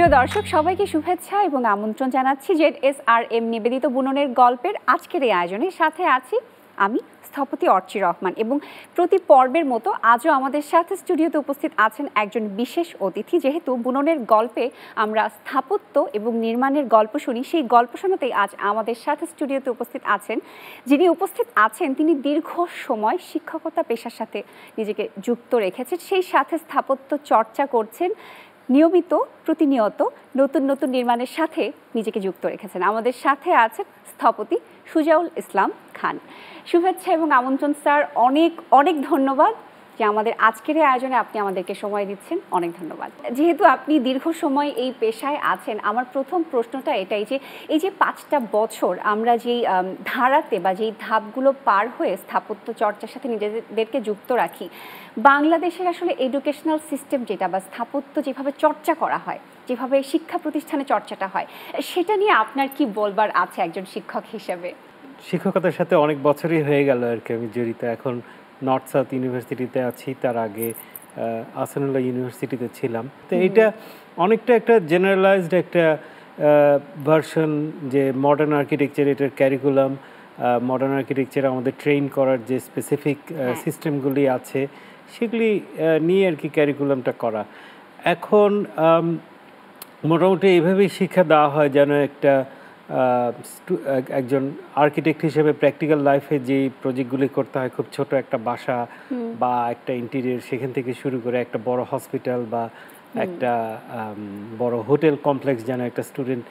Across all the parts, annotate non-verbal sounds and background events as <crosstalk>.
প্রিয় দর্শক, সবাইকে শুভেচ্ছা এবং আমন্ত্রণ জানাচ্ছি জেড এস আর এম নিবেদিত বুননের গল্পের আজকের এই আয়োজনে। সাথে আছি আমি, স্থপতি অর্চি রহমান এবং প্রতি পর্বের মতো আজও আমাদের সাথে স্টুডিওতে উপস্থিত আছেন একজন বিশেষ অতিথি। যেহেতু বুননের গল্পে আমরা স্থাপত্য এবং নির্মাণের গল্প শুনি, সেই গল্প শোনাতেই আজ আমাদের সাথে স্টুডিওতে উপস্থিত আছেন। যিনি উপস্থিত আছেন, তিনি দীর্ঘ সময় শিক্ষকতা পেশার সাথে নিজেকে যুক্ত রেখেছেন। সেই সাথে স্থাপত্য চর্চা করছেন নিয়মিত, প্রতিনিয়ত নতুন নতুন নির্মাণের সাথে নিজেকে যুক্ত রেখেছেন। আমাদের সাথে আছেন স্থপতি সুজাউল ইসলাম খান। শুভেচ্ছা এবং আমন্ত্রণ, স্যার। অনেক অনেক ধন্যবাদ। যে আমাদের আজকের এই আয়োজনে আপনি আমাদেরকে সময় দিচ্ছেন। অনেক ধন্যবাদ। যেহেতু আপনি দীর্ঘ সময় এই পেশায় আছেন, আমার প্রথম প্রশ্নটা এটাই যে, এই যে পাঁচটা বছর আমরা যেই ধারাতে বা যেই ধাপগুলো পার হয়ে স্থাপত্য চর্চার সাথে নিজেদেরকে যুক্ত রাখি, বাংলাদেশের আসলে এডুকেশনাল সিস্টেম যেটা বা স্থাপত্য যেভাবে চর্চা করা হয়, যেভাবে শিক্ষা প্রতিষ্ঠানে চর্চাটা হয়, সেটা নিয়ে আপনার কি বলবার আছে একজন শিক্ষক হিসেবে? শিক্ষকতার সাথে অনেক বছরই হয়ে গেল আর কি আমি জড়িত। এখন নর্থ সাউথ ইউনিভার্সিটিতে আছি তার আগে আসানুল্লাহ ইউনিভার্সিটিতে ছিলাম। তো এটা অনেকটা একটা জেনারেলাইজড একটা ভার্সন যে মডার্ন আর্কিটেকচার এটার ক্যারিকুলাম মডার্ন আর্কিটেকচার আমাদের ট্রেন করার যে স্পেসিফিক সিস্টেমগুলি আছে সেগুলি নিয়ে আর কি ক্যারিকুলামটা করা। এখন মোটামুটি এইভাবেই শিক্ষা দেওয়া হয় যেন একটা একজন আর্কিটেক্ট হিসেবে প্র্যাকটিক্যাল লাইফে যে প্রজেক্টগুলি করতে হয় খুব ছোট একটা বাসা বা একটা ইন্টেরিয়র সেখান থেকে শুরু করে একটা বড় হসপিটাল বা একটা বড় হোটেল কমপ্লেক্স যেন একটা স্টুডেন্ট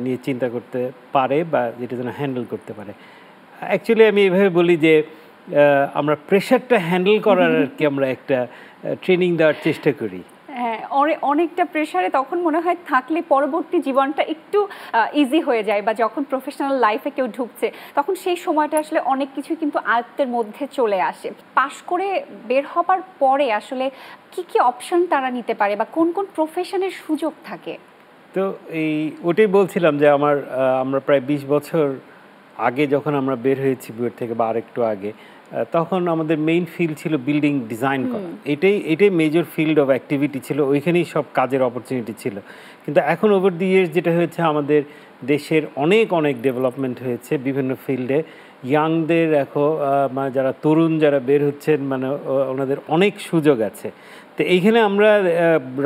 নিয়ে চিন্তা করতে পারে বা যেটা যেন হ্যান্ডেল করতে পারে। অ্যাকচুয়ালি আমি এভাবে বলি যে আমরা প্রেশারটা হ্যান্ডেল করার আর কি আমরা একটা ট্রেনিং দেওয়ার চেষ্টা করি। হ্যাঁ অনে- অনেকটা প্রেশারে তখন মনে হয় থাকলে পরবর্তী জীবনটা একটু ইজি হয়ে যায় বা যখন প্রফেশনাল লাইফে কেউ ঢুকছে, তখন সেই সময়টা আসলে অনেক কিছু কিন্তু আয়ত্তের মধ্যে চলে আসে। পাশ করে বের হবার পরে আসলে কি কি অপশন তারা নিতে পারে বা কোন কোন প্রফেশনের সুযোগ থাকে? তো এই, ওটাই বলছিলাম যে আমার আমরা প্রায় বিশ বছর আগে যখন আমরা বের হয়েছি বুয়েট থেকে বা আরেকটু আগে তখন আমাদের মেইন ফিল্ড ছিল বিল্ডিং ডিজাইন করা। এটাই এটাই মেজর ফিল্ড অফ অ্যাক্টিভিটি ছিল ওইখানেই সব কাজের অপরচুনিটি ছিল। কিন্তু এখন ওভার দি ইয়ার্স যেটা হয়েছে আমাদের দেশের অনেক অনেক ডেভেলপমেন্ট হয়েছে বিভিন্ন ফিল্ডে ইয়াংদের এখন মানে যারা তরুণ যারা বের হচ্ছেন মানে ওনাদের অনেক সুযোগ আছে। তো এইখানে আমরা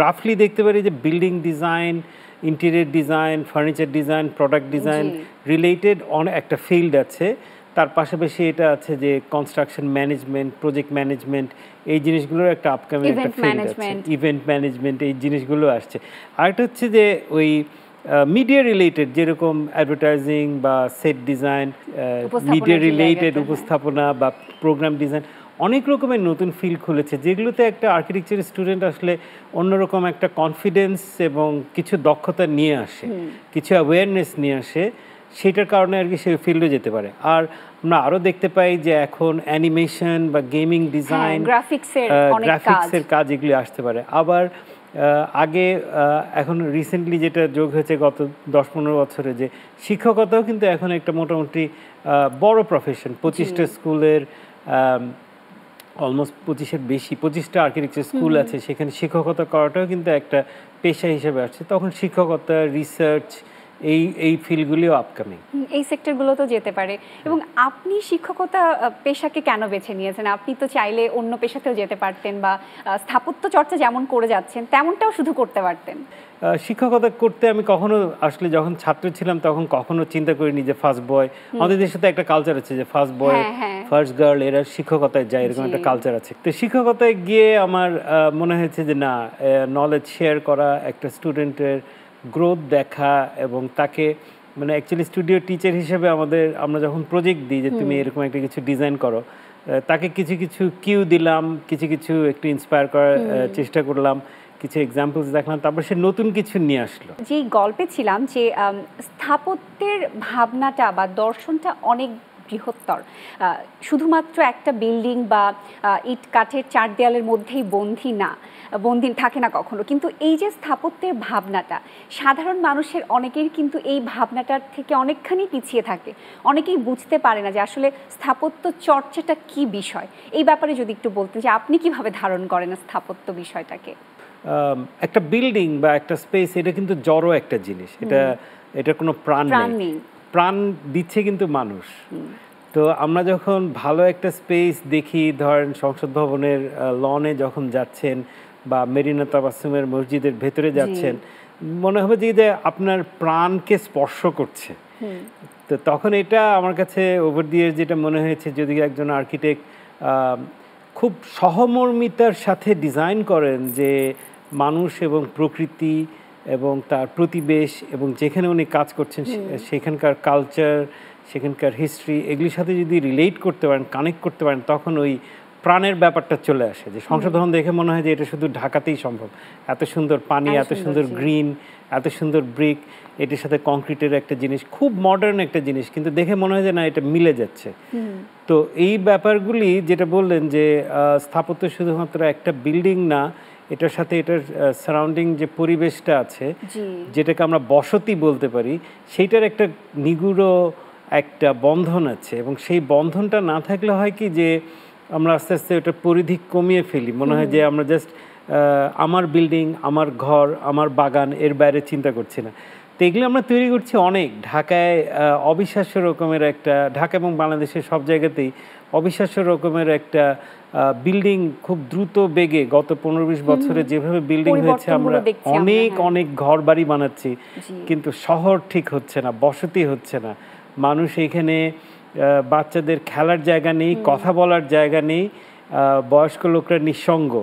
রাফলি দেখতে পারি যে building design interior design furniture design product design related অনেক একটা ফিল্ড আছে। তার পাশাপাশি এটা আছে যে কনস্ট্রাকশন ম্যানেজমেন্ট প্রজেক্ট ম্যানেজমেন্ট এই জিনিসগুলোর একটা আপকামিং একটা ফিল্ড আছে। ইভেন্ট ম্যানেজমেন্ট এই জিনিসগুলো আসছে। আরেকটা হচ্ছে যে ওই মিডিয়া রিলেটেড যেরকম অ্যাডভার্টাইজিং বা সেট ডিজাইন মিডিয়া রিলেটেড। উপস্থাপনা বা প্রোগ্রাম ডিজাইন অনেক রকমের নতুন ফিল্ড খুলেছে যেগুলোতে একটা আর্কিটেকচার স্টুডেন্ট আসলে অন্যরকম একটা কনফিডেন্স এবং কিছু দক্ষতা নিয়ে আসে কিছু অ্যাওয়ারনেস নিয়ে আসে। সেটার কারণে আর কি সে ফিল্ডে যেতে পারে। আর আমরা আরও দেখতে পাই যে এখন অ্যানিমেশন বা গেমিং ডিজাইন গ্রাফিক্সের কাজ। গ্রাফিক্সের কাজ এগুলি আসতে পারে। আবার আগে এখন রিসেন্টলি যেটা যোগ হয়েছে গত দশ পনেরো বছরে যে শিক্ষকতাও কিন্তু এখন একটা মোটামুটি বড় প্রফেশন পঁচিশটা স্কুলের অলমোস্ট পঁচিশের বেশি পঁচিশটা আর্কিটেকচার স্কুল আছে। সেখানে শিক্ষকতা করাটাও কিন্তু একটা পেশা হিসেবে আসছে। তখন শিক্ষকতা রিসার্চ এই এই ফিল্ডগুলিও আপকামিং এই সেক্টরগুলো তো যেতে পারে। এবং আপনি শিক্ষকতা পেশাকে কেন বেছে নিয়েছেন? আপনি তো চাইলে অন্য পেশাতেও যেতে পারতেন বা স্থাপত্য চর্চা যেমন করে যাচ্ছেন তেমনটাও শুধু করতে পারতেন। শিক্ষকতা করতে আমি কখনো আসলে যখন ছাত্র ছিলাম তখন কখনো চিন্তা করিনি যে ফার্স্ট বয় আমাদের দেশে তো একটা কালচার আছে যে ফার্স্ট বয়। ফার্স্ট গার্ল এরা শিক্ষকতায় যায় এরকম একটা কালচার আছে। তো শিক্ষকতায় গিয়ে আমার মনে হয়েছে যে না নলেজ শেয়ার করা একটা স্টুডেন্টের গ্রোথ দেখা এবং তাকে মানে অ্যাকচুয়ালি স্টুডিও টিচার হিসেবে আমাদের আমরা যখন প্রজেক্ট দিই যে তুমি এরকম একটা কিছু ডিজাইন করো তাকে কিছু কিছু কিউ দিলাম কিছু কিছু একটু ইন্সপায়ার করার চেষ্টা করলাম কিছু এক্সাম্পলস দেখলাম তারপর সে নতুন কিছু নিয়ে আসলো। যেই গল্পে ছিলাম যে স্থাপত্যের ভাবনাটা বা দর্শনটা অনেক বৃহত্তর। শুধুমাত্র একটা বিল্ডিং বা ইট কাঠের চার দেয়ালের মধ্যেই বন্দি না। বন্দি থাকে না কখনো। কিন্তু এই যে স্থাপত্যের ভাবনাটা সাধারণ মানুষের অনেকের কিন্তু এই ভাবনাটার থেকে অনেকখানি পিছিয়ে থাকে। অনেকেই বুঝতে পারে না যে আসলে স্থাপত্য চর্চাটা কি বিষয়। এই ব্যাপারে যদি একটু বলতেন যে আপনি কীভাবে ধারণ করেন স্থাপত্য বিষয়টাকে? একটা বিল্ডিং বা একটা স্পেস এটা কিন্তু জড়ো একটা জিনিস। এটা এটা কোনো প্রাণ নেই। প্রাণ দিচ্ছে কিন্তু মানুষ। তো আমরা যখন ভালো একটা স্পেস দেখি ধরেন সংসদ ভবনের লনে যখন যাচ্ছেন বা মেরিনা তাবাসুমের মসজিদের ভেতরে যাচ্ছেন মনে হবে যে যে আপনার প্রাণকে স্পর্শ করছে। তো তখন এটা আমার কাছে ওভার দিয়ে যেটা মনে হয়েছে যদি একজন আর্কিটেক্ট খুব সহমর্মিতার সাথে ডিজাইন করেন যে মানুষ এবং প্রকৃতি এবং তার প্রতিবেশ এবং যেখানে উনি কাজ করছেন সেখানকার কালচার সেখানকার হিস্ট্রি এগুলির সাথে যদি রিলেট করতে পারেন কানেক্ট করতে পারেন তখন ওই প্রাণের ব্যাপারটা চলে আসে যে ভবন দেখে মনে হয় যে এটা শুধু ঢাকাতেই সম্ভব। এত সুন্দর পানি এত সুন্দর গ্রিন এত সুন্দর ব্রিক এটির সাথে কংক্রিটের একটা জিনিস খুব মডার্ন একটা জিনিস কিন্তু দেখে মনে হয় যে না এটা মিলে যাচ্ছে। তো এই ব্যাপারগুলি যেটা বললেন যে স্থাপত্য শুধুমাত্র একটা বিল্ডিং না এটার সাথে এটার সারাউন্ডিং যে পরিবেশটা আছে যেটাকে আমরা বসতি বলতে পারি সেইটার একটা নিগুড় একটা বন্ধন আছে এবং সেই বন্ধনটা না থাকলে হয় কি যে আমরা আস্তে আস্তে ওটা পরিধি কমিয়ে ফেলি। মনে হয় যে আমরা জাস্ট আমার বিল্ডিং আমার ঘর আমার বাগান এর বাইরে চিন্তা করছি না। তো এগুলো আমরা তৈরি করছি অনেক। ঢাকায় অবিশ্বাস্য রকমের একটা ঢাকা এবং বাংলাদেশের সব জায়গাতেই অবিশ্বাস্য রকমের একটা বিল্ডিং খুব দ্রুত বেগে গত পনেরো বিশ বছরে যেভাবে বিল্ডিং হয়েছে আমরা অনেক হ্যাঁ। অনেক ঘর বাড়ি বানাচ্ছি কিন্তু শহর ঠিক হচ্ছে না বসতি হচ্ছে না। মানুষ এখানে বাচ্চাদের খেলার জায়গা নেই কথা বলার জায়গা নেই বয়স্ক লোকরা নিঃসঙ্গ।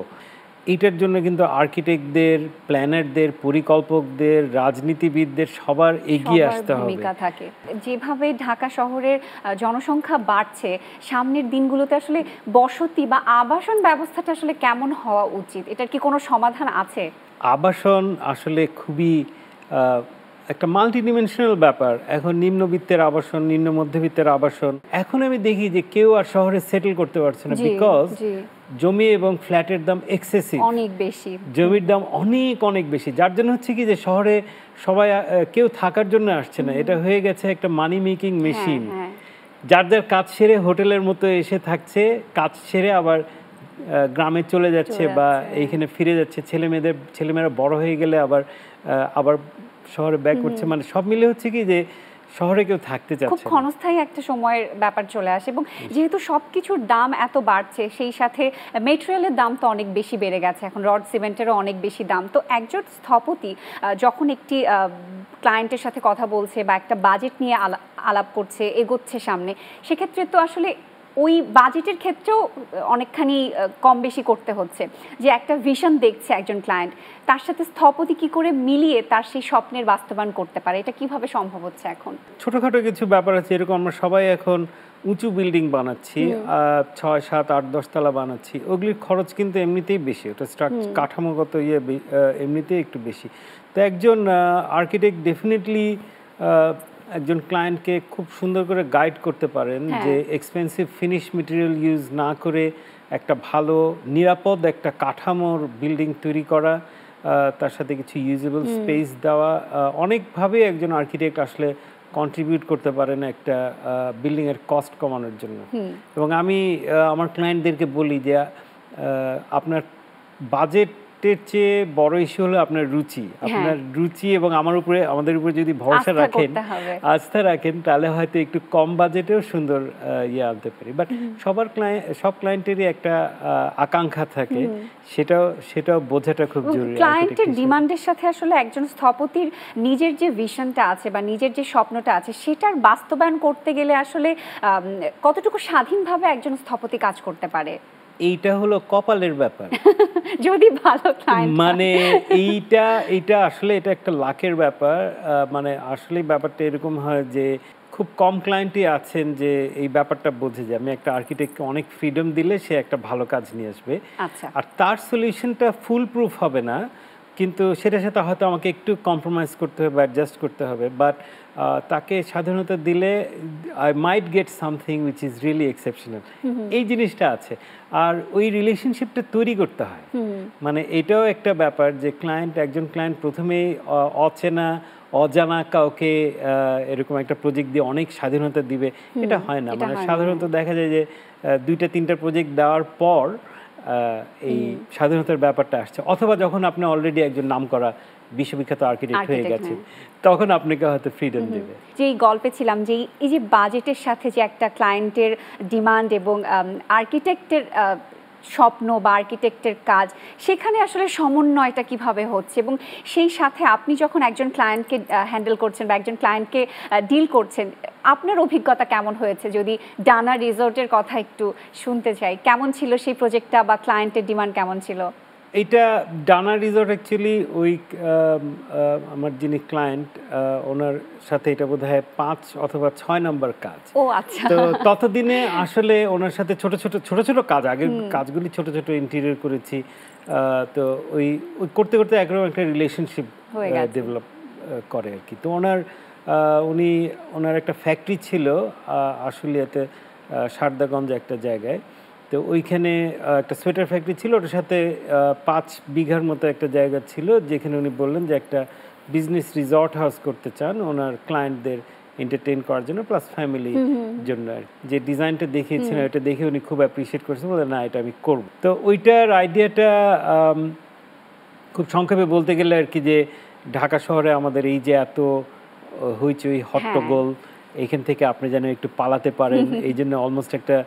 এটার জন্য কিন্তু আর্কিটেক্টদের প্ল্যানারদের পরিকল্পকদের রাজনীতিবিদদের সবার এগিয়ে আসতে হবে। ভূমিকা থাকে। যেভাবে ঢাকা শহরের জনসংখ্যা বাড়ছে সামনের দিনগুলোতে আসলে বসতি বা আবাসন ব্যবস্থাটা আসলে কেমন হওয়া উচিত? এটার কি কোনো সমাধান আছে? আবাসন আসলে খুবই একটা মাল্টি ডিমেনশনাল ব্যাপার। এখন নিম্নবিত্তের আবাসন নিম্ন মধ্যবিত্তের আবাসন। এখন আমি দেখি যে কেউ আর শহরে সেটেল করতে পারছে না বিকজ জমি এবং ফ্ল্যাটের দাম এক্সেসিভ অনেক বেশি। জমির দাম অনেক অনেক বেশি। যার জন্য হচ্ছে কি যে শহরে সবাই কেউ থাকার জন্য আসছে না। এটা হয়ে গেছে একটা মানি মেকিং মেশিন। যার যার কাজ সেরে হোটেলের মতো এসে থাকছে কাজ সেরে আবার গ্রামে চলে যাচ্ছে বা এইখানে ফিরে যাচ্ছে। ছেলে মেয়েদের ছেলেমেয়েরা বড় হয়ে গেলে আবার আবার শহরে ব্যাক করছে মানে সব মিলে হচ্ছে কি যে শহরে কেউ থাকতে খুব চাচ্ছে না। ক্ষণস্থায়ী একটা সময়ের ব্যাপার চলে আসে এবং যেহেতু সবকিছুর দাম এত বাড়ছে সেই সাথে মেটেরিয়ালের দাম তো অনেক বেশি বেড়ে গেছে এখন রড সিমেন্টেরও অনেক বেশি দাম। তো একজন স্থপতি যখন একটি ক্লায়েন্টের সাথে কথা বলছে বা একটা বাজেট নিয়ে আলা- আলাপ করছে এগোচ্ছে সামনে সেক্ষেত্রে তো আসলে ওই বাজেটের ক্ষেত্রেও অনেকখানি কম বেশি করতে হচ্ছে। যে একটা ভিশন দেখছে একজন ক্লায়েন্ট তার সাথে স্থপতি কি করে মিলিয়ে তার সেই স্বপ্নের বাস্তবায়ন করতে পারে? এটা কীভাবে সম্ভব হচ্ছে এখন? ছোটখাটো কিছু ব্যাপার আছে এরকম আমরা সবাই এখন উঁচু বিল্ডিং বানাচ্ছি ছয় সাত আট দশতলা বানাচ্ছি। ওগুলির খরচ কিন্তু এমনিতেই বেশি ওটা স্ট্রাকচার কাঠামোগত ইয়ে এমনিতেই একটু বেশি। তো একজন আর্কিটেক্ট ডেফিনেটলি একজন ক্লায়েন্টকে খুব সুন্দর করে গাইড করতে পারেন হ্যাঁ। যে এক্সপেন্সিভ ফিনিশ মেটেরিয়াল ইউজ না করে একটা ভালো নিরাপদ একটা কাঠামোর বিল্ডিং তৈরি করা তার সাথে কিছু ইউজেবল স্পেস দেওয়া অনেকভাবে একজন আর্কিটেক্ট আসলে কন্ট্রিবিউট করতে পারেন একটা বিল্ডিংয়ের কস্ট কমানোর জন্য। এবং আমি আমার ক্লায়েন্টদেরকে বলি যে আপনার আপনার বাজেটের চেয়ে বড় ইস্যু হলো আপনার রুচি। আপনার রুচি এবং আমার উপরে আমাদের উপরে যদি ভরসা রাখেন আস্থা রাখেন তাহলে হয়তো একটু কম বাজেটেও সুন্দর ইয়ে আনতে পারি। বাট সবার ক্লায়েন্ট সব ক্লায়েন্টেরই একটা আকাঙ্ক্ষা থাকে। সেটাও সেটাও বোঝাটা খুব জরুরি। ক্লায়েন্টের ডিমান্ডের সাথে আসলে একজন স্থপতির নিজের যে ভিশনটা আছে বা নিজের যে স্বপ্নটা আছে সেটার বাস্তবায়ন করতে গেলে আসলে কতটুকু স্বাধীনভাবে একজন স্থপতি কাজ করতে পারে? এইটা হলো কপালের ব্যাপার। <laughs> যদি ভালো ক্লায়েন্ট মানে এইটা এইটা আসলে এটা একটা লাখের ব্যাপার। মানে আসলে ব্যাপারটা এরকম হয় যে খুব কম ক্লায়েন্টই আছেন যে এই ব্যাপারটা বোঝে যে আমি একটা আর্কিটেক্টকে অনেক ফ্রিডম দিলে সে একটা ভালো কাজ নিয়ে আসবে। আচ্ছা। আর তার সলিউশনটা ফুল প্রুফ হবে না। কিন্তু সেটার সাথে হয়তো আমাকে একটু কম্প্রোমাইজ করতে হবে অ্যাডজাস্ট করতে হবে। বাট তাকে স্বাধীনতা দিলে I might get something which is really exceptional এই জিনিসটা আছে। আর ওই রিলেশনশিপটা তৈরি করতে হয়। মানে এটাও একটা ব্যাপার যে ক্লায়েন্ট একজন ক্লায়েন্ট প্রথমেই অচেনা অজানা কাউকে এরকম একটা প্রজেক্ট দিয়ে অনেক স্বাধীনতা দিবে। এটা হয় না। মানে সাধারণত দেখা যায় যে দুইটা তিনটা প্রজেক্ট দেওয়ার পর এই স্বাধীনতার ব্যাপারটা আসছে। অথবা যখন আপনি অলরেডি একজন নাম করা বিশ্ববিখ্যাত আর্কিটেক্ট হয়ে গেছে হ্যাঁ। তখন আপনাকে হয়তো ফ্রিডম দেবে। যে গল্পে ছিলাম যে এই যে বাজেটের সাথে যে একটা ক্লায়েন্টের ডিমান্ড এবং আর্কিটেক্টের স্বপ্ন বা আর্কিটেক্টের কাজ, সেখানে আসলে সমন্বয়টা কীভাবে হচ্ছে? এবং সেই সাথে আপনি যখন একজন ক্লায়েন্টকে হ্যান্ডেল করছেন বা একজন ক্লায়েন্টকে ডিল করছেন, আপনার অভিজ্ঞতা কেমন হয়েছে? যদি ডানা রিসোর্টের কথা একটু শুনতে চাই, কেমন ছিল সেই প্রজেক্টটা বা ক্লায়েন্টের ডিমান্ড কেমন ছিল? এইটা ডানা রিসর্ট অ্যাকচুয়ালি ওই আমার যিনি ক্লায়েন্ট ওনার সাথে এটা বোধ হয় পাঁচ অথবা ছয় নম্বর কাজ। ও আচ্ছা। তো ততদিনে আসলে ওনার সাথে ছোট ছোট ছোট ছোট কাজ আগের কাজগুলি ছোট ছোট ইন্টেরিয়র করেছি। তো ওই ওই করতে করতে একরকম একটা রিলেশনশিপ ডেভেলপ করে আর কি। তো ওনার উনি ওনার একটা ফ্যাক্টরি ছিল আশুলিয়াতে সারদাগঞ্জ একটা জায়গায়। তো ওইখানে একটা সোয়েটার ফ্যাক্টরি ছিল ওটার সাথে পাঁচ বিঘার মতো একটা জায়গা ছিল যেখানে উনি বললেন যে একটা বিজনেস রিসর্ট হাউস করতে চান ওনার ক্লায়েন্টদের এন্টারটেইন করার জন্য প্লাস ফ্যামিলির জন্য আর। যে ডিজাইনটা দেখিয়েছিলেন ওটা দেখে উনি খুব অ্যাপ্রিসিয়েট করেছেন বলে না এটা আমি করব। তো ওইটার আইডিয়াটা খুব সংক্ষেপে বলতে গেলে আর কি যে ঢাকা শহরে আমাদের এই যে এত হইচই হট্টগোল এখান থেকে আপনি যেন একটু পালাতে পারেন এই জন্য অলমোস্ট একটা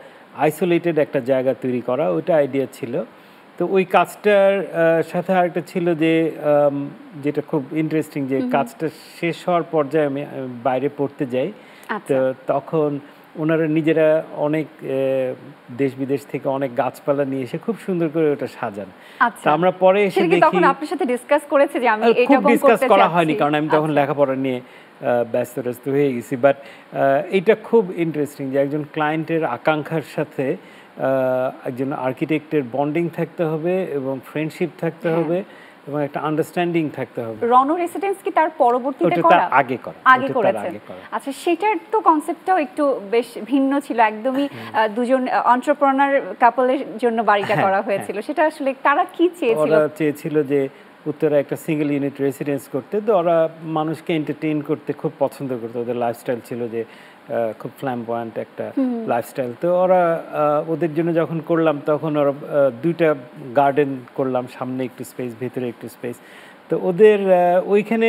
আইসোলেটেড একটা জায়গা তৈরি করা ওইটা আইডিয়া ছিল। তো ওই কাজটার সাথে আরেকটা ছিল যে যেটা খুব ইন্টারেস্টিং যে কাজটা শেষ হওয়ার পর্যায়ে আমি বাইরে পড়তে যাই। আচ্ছা। তো তখন ওনারা নিজেরা অনেক দেশ বিদেশ থেকে অনেক গাছপালা নিয়ে এসে খুব সুন্দর করে ওটা সাজান। আচ্ছা। তা আমরা পরে এসে দেখি তখন আপনার সাথে ডিসকাস করেছে যে আমি এটা খুব ডিসকাস করা হয়নি কারণ আমি তখন আচ্ছা। লেখাপড়া নিয়ে আহ, ব্যস্ত ব্যস্ত হয়ে গেছি। বাট এইটা খুব ইন্টারেস্টিং যে একজন ক্লায়েন্টের আকাঙ্ক্ষার সাথে একজন আর্কিটেক্টের বন্ডিং থাকতে হবে এবং ফ্রেন্ডশিপ থাকতে হ্যাঁ। হবে এবং একটা আন্ডারস্ট্যান্ডিং থাকতে হবে। রণ রেসিডেন্স কি তার পরবর্তীতে করা তার আগে করা। আগে ওটা করেছেন। আচ্ছা সেটার তো কনসেপ্টটাও একটু বেশ ভিন্ন ছিল। একদমই আহ, দুজন অন্টারপ্রনার কাপলের জন্য বাড়িটা হ্যাঁ, করা হয়েছিল। সেটা আসলে তারা কি চেয়েছিল? ওরা চেয়েছিল যে উত্তরা একটা সিঙ্গেল ইউনিট রেসিডেন্স করতে তো ওরা মানুষকে এন্টারটেইন করতে খুব পছন্দ করতো। ওদের লাইফস্টাইল ছিল যে খুব ফ্ল্যাম্পয়েন্ট একটা লাইফস্টাইল তো ওরা ওদের জন্য যখন করলাম তখন ওরা দুইটা গার্ডেন করলাম সামনে একটু স্পেস ভেতরে একটু স্পেস তো ওদের ওইখানে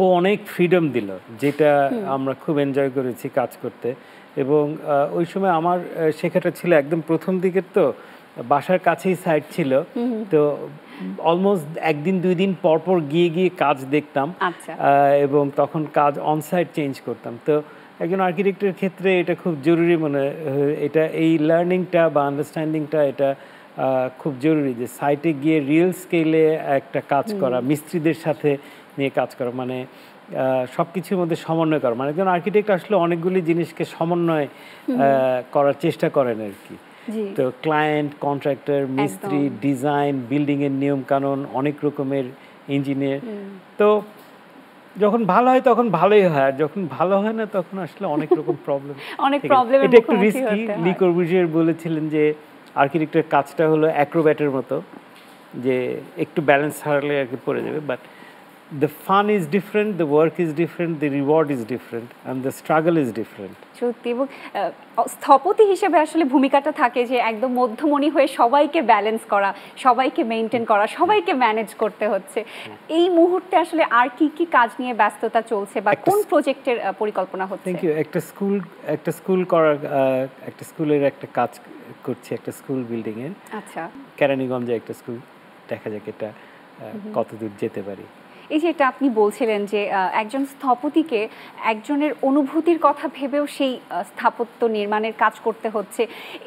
ও অনেক ফ্রিডম দিল যেটা আমরা খুব এনজয় করেছি কাজ করতে। এবং ওই সময় আমার শেখাটা ছিল একদম প্রথম দিকের তো বাসার কাছেই সাইট ছিল। তো অলমোস্ট একদিন দুই দিন পর পর গিয়ে গিয়ে কাজ দেখতাম। আচ্ছা। এবং তখন কাজ অনসাইট চেঞ্জ করতাম। তো একজন আর্কিটেক্টের ক্ষেত্রে এটা খুব জরুরি মনে এটা এই লার্নিংটা বা আন্ডারস্ট্যান্ডিংটা এটা খুব জরুরি যে সাইটে গিয়ে রিয়েল স্কেলে একটা কাজ করা মিস্ত্রিদের সাথে নিয়ে কাজ করা মানে সব কিছুর মধ্যে সমন্বয় করা। মানে একজন আর্কিটেক্ট আসলে অনেকগুলি জিনিসকে সমন্বয় করার চেষ্টা করেন আর কি। তো ক্লায়েন্ট কন্ট্রাক্টর মিস্ত্রি ডিজাইন বিল্ডিং এর নিয়ম কানুন অনেক রকমের ইঞ্জিনিয়ার তো যখন ভালো হয় তখন ভালোই হয় আর যখন ভালো হয় না তখন আসলে অনেক রকম <laughs> প্রবলেম অনেক প্রবলেমের এটা একটু রিস্কি। লি কর্বুজিয়ার বলেছিলেন যে আর্কিটেক্টের কাজটা হলো অ্যাক্রোব্যাটের মতো যে একটু ব্যালেন্স হারালে আর কি পড়ে যাবে but the fun is different the work is different the reward is different and the struggle is different সত্যি এবং স্থপতি হিসেবে আসলে ভূমিকাটা থাকে যে একদম মধ্যমণি হয়ে সবাইকে ব্যালেন্স করা সবাইকে মেনটেন করা সবাইকে ম্যানেজ করতে হচ্ছে। এই মুহূর্তে আসলে আর কি কি কাজ নিয়ে ব্যস্ততা চলছে বা কোন প্রজেক্টের পরিকল্পনা হচ্ছে? থ্যাংক ইউ একটা স্কুল একটা স্কুল করার একটা স্কুলের একটা কাজ করছি একটা স্কুল বিল্ডিং এর আচ্ছা। কেরানীগঞ্জে একটা স্কুল দেখা যাক এটা কতদূর যেতে পারি। এই যে এটা আপনি বলছিলেন যে একজন স্থপতিকে একজনের অনুভূতির কথা ভেবেও সেই স্থাপত্য নির্মাণের কাজ করতে হচ্ছে।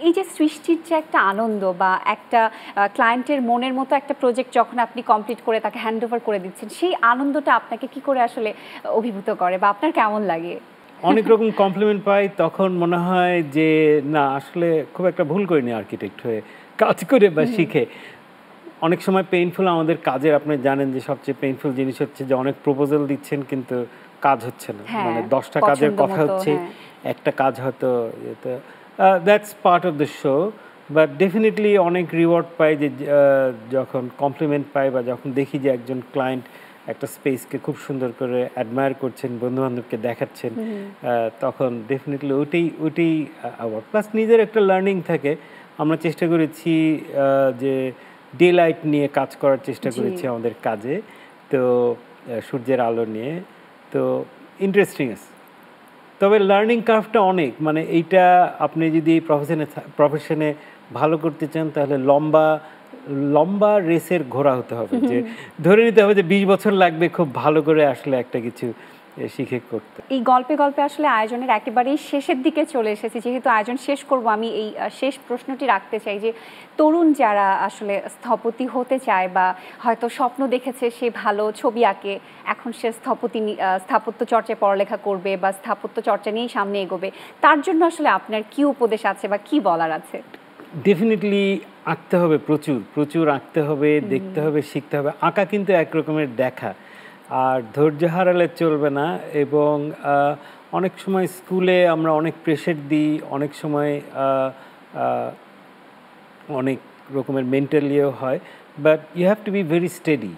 এই যে সৃষ্টির যে একটা আনন্দ বা একটা ক্লায়েন্টের মনের মতো একটা প্রজেক্ট যখন আপনি কমপ্লিট করে তাকে হ্যান্ড ওভার করে দিচ্ছেন সেই আনন্দটা আপনাকে কি করে আসলে অভিভূত করে বা আপনার কেমন লাগে? অনেক রকম কমপ্লিমেন্ট পাই তখন মনে হয় যে না আসলে খুব একটা ভুল করিনি আর্কিটেক্ট হয়ে কাজ করে বা শিখে। অনেক সময় পেইনফুল আমাদের কাজের আপনি জানেন যে সবচেয়ে পেইনফুল জিনিস হচ্ছে যে অনেক প্রপোজাল দিচ্ছেন কিন্তু কাজ হচ্ছে না। হ্যাঁ, মানে দশটা কাজের কথা হচ্ছে হ্যাঁ। একটা কাজ হয়তো that's part of the show but definitely অনেক রিওয়ার্ড পাই যে যখন কমপ্লিমেন্ট পাই বা যখন দেখি যে একজন ক্লায়েন্ট একটা স্পেসকে খুব সুন্দর করে অ্যাডমায়ার করছেন বন্ধু বান্ধবকে দেখাচ্ছেন তখন ডেফিনেটলি ওইটাই ওইটাই অ্যাওয়ার্ড প্লাস নিজের একটা লার্নিং থাকে। আমরা চেষ্টা করেছি যে ডে লাইট নিয়ে কাজ করার চেষ্টা করেছি আমাদের কাজে। তো সূর্যের আলো নিয়ে। তো ইন্টারেস্টিং তবে লার্নিং কার্ভটা অনেক। মানে এইটা আপনি যদি এই প্রফেশনে প্রফেশনে ভালো করতে চান তাহলে লম্বা লম্বা রেসের ঘোরা হতে হবে। যে ধরে নিতে হবে যে বিশ বছর লাগবে খুব ভালো করে আসলে একটা কিছু শিখে করতে। এই গল্পে গল্পে আসলে আয়োজনের একেবারেই শেষের দিকে চলে এসেছি। যেহেতু আয়োজন শেষ করব আমি এই শেষ প্রশ্নটি রাখতে চাই যে তরুণ যারা আসলে স্থপতি হতে চায় বা হয়তো স্বপ্ন দেখেছে সে ভালো ছবি আঁকে এখন সে স্থপতি স্থাপত্য চর্চায় পড়ালেখা করবে বা স্থাপত্য চর্চা নিয়েই সামনে এগোবে তার জন্য আসলে আপনার কি উপদেশ আছে বা কি বলার আছে? ডেফিনেটলি আঁকতে হবে প্রচুর প্রচুর আঁকতে হবে দেখতে হবে শিখতে হবে। আঁকা কিন্তু এক রকমের দেখা। আর ধৈর্য হারালে চলবে না এবং অনেক সময় স্কুলে আমরা অনেক প্রেশার দিই, অনেক সময় অনেক রকমের মেন্টালিও হয় but you have to be very steady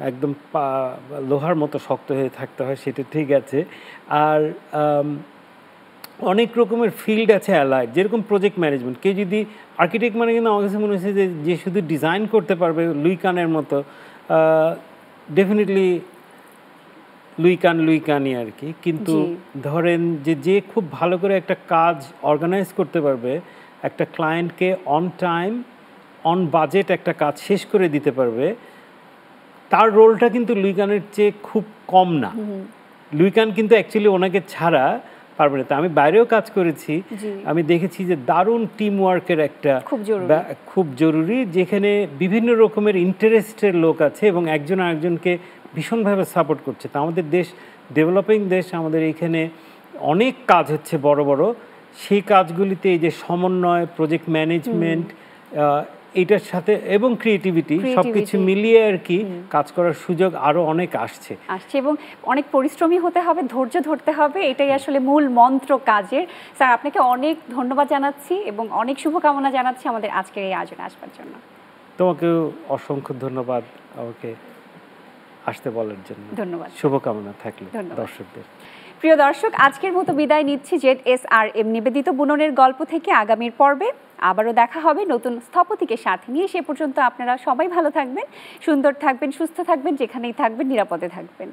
একদম পা- লোহার মতো শক্ত হয়ে থাকতে হয়, সেটা ঠিক আছে। আর অনেক রকমের ফিল্ড আছে অ্যালাইড যেরকম প্রজেক্ট ম্যানেজমেন্ট কেউ যদি আর্কিটেক্ট মানে কিন্তু আমার কাছে মনে হচ্ছে যে যে শুধু ডিজাইন করতে পারবে লুইকানের মতো ডেফিনেটলি লুই কান আর কি। কিন্তু ধরেন যে যে খুব ভালো করে একটা কাজ অর্গানাইজ করতে পারবে একটা ক্লায়েন্টকে অন টাইম অন বাজেট একটা কাজ শেষ করে দিতে পারবে তার রোলটা কিন্তু লুইকানের চেয়ে খুব কম না। লুইকান কিন্তু অ্যাকচুয়ালি ওনাকে ছাড়া পারবে না। তা আমি বাইরেও কাজ করেছি। আমি দেখেছি যে দারুণ টিম ওয়ার্কের একটা খুব জরুরি। খুব জরুরি যেখানে বিভিন্ন রকমের ইন্টারেস্টের লোক আছে এবং একজন আরেকজনকে ভীষণভাবে সাপোর্ট করছে। তা আমাদের দেশ ডেভেলপিং দেশ আমাদের এখানে অনেক কাজ হচ্ছে বড় বড়। সেই কাজগুলিতে এই যে সমন্বয় প্রজেক্ট ম্যানেজমেন্ট এটার সাথে এবং ক্রিয়েটিভিটি সবকিছু মিলিয়ে আর কি কাজ করার সুযোগ আরও অনেক আসছে। আসছে এবং অনেক পরিশ্রমী হতে হবে ধৈর্য ধরতে হবে এটাই আসলে মূল মন্ত্র কাজের। স্যার আপনাকে অনেক ধন্যবাদ জানাচ্ছি এবং অনেক শুভকামনা জানাচ্ছি আমাদের আজকের এই আয়োজনে আসবার জন্য। তোমাকেও অসংখ্য ধন্যবাদ আমাকে আসতে বলার জন্য। ধন্যবাদ। শুভকামনা থাকল দর্শকদের। প্রিয় দর্শক আজকের মতো বিদায় নিচ্ছি জেড এস আর এম নিবেদিত বুননের গল্প থেকে আগামীর পর্বে। আবারও দেখা হবে নতুন স্থপতিকে সাথে নিয়ে। সে পর্যন্ত আপনারা সবাই ভালো থাকবেন সুন্দর থাকবেন সুস্থ থাকবেন যেখানেই থাকবেন নিরাপদে থাকবেন।